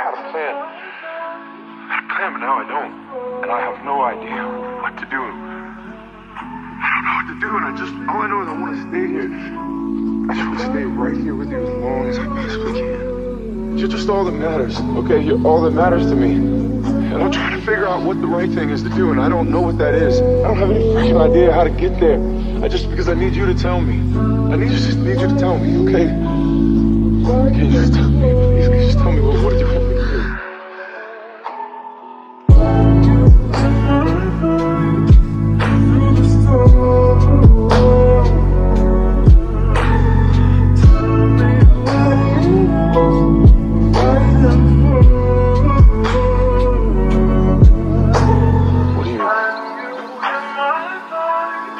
had a plan. I had a plan, but now I don't. And I have no idea what to do. I don't know what to do, and I just, all I know is I want to stay here. I just want to stay right here with you as long as I possibly can. You're just all that matters, okay? You're all that matters to me. And I'm trying to figure out what the right thing is to do, and I don't know what that is. I don't have any freaking idea how to get there. I just, because I need you to tell me. I need you, just need you to tell me, okay? Can you just tell me, please?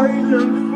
silence.